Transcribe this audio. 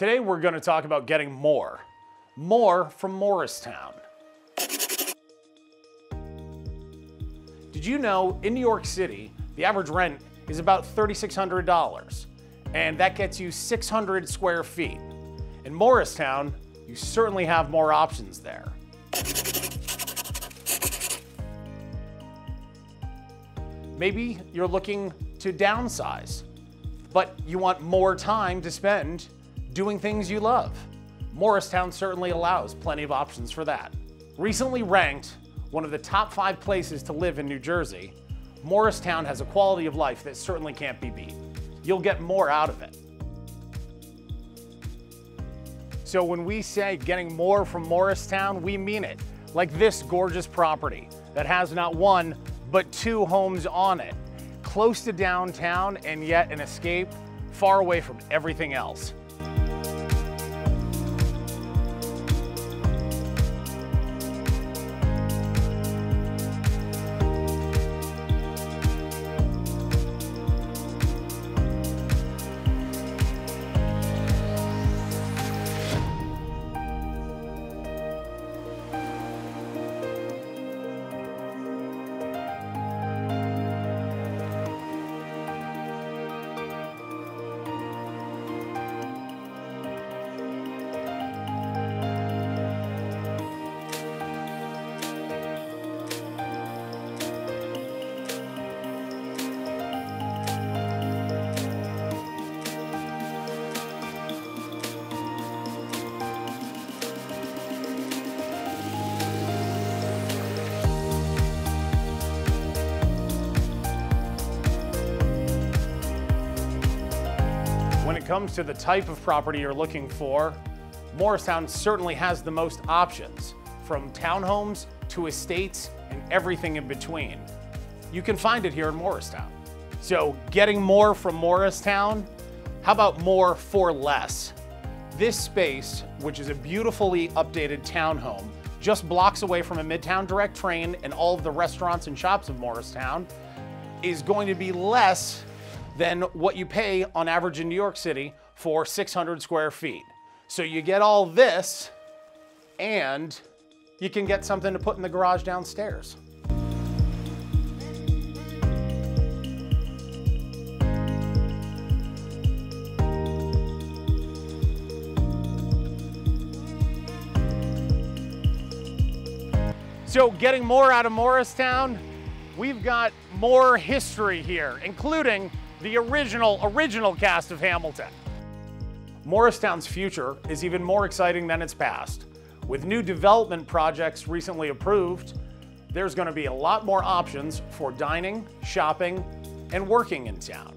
Today we're going to talk about getting more. More from Morristown. Did you know in New York City, the average rent is about $3,600, and that gets you 600 square feet. In Morristown, you certainly have more options there. Maybe you're looking to downsize, but you want more time to spend doing things you love. Morristown certainly allows plenty of options for that. Recently ranked one of the top five places to live in New Jersey, Morristown has a quality of life that certainly can't be beat. You'll get more out of it. So when we say getting more from Morristown, we mean it. Like this gorgeous property that has not one, but two homes on it. Close to downtown and yet an escape far away from everything else. Comes to the type of property you're looking for, Morristown certainly has the most options, from townhomes to estates and everything in between. You can find it here in Morristown. So getting more from Morristown, how about more for less? This space, which is a beautifully updated townhome, just blocks away from a Midtown direct train and all of the restaurants and shops of Morristown, is going to be less than what you pay on average in New York City for 600 square feet. So you get all this and you can get something to put in the garage downstairs. So getting more out of Morristown, we've got more history here, including the original, original cast of Hamilton. Morristown's future is even more exciting than its past. With new development projects recently approved, there's going to be a lot more options for dining, shopping, and working in town.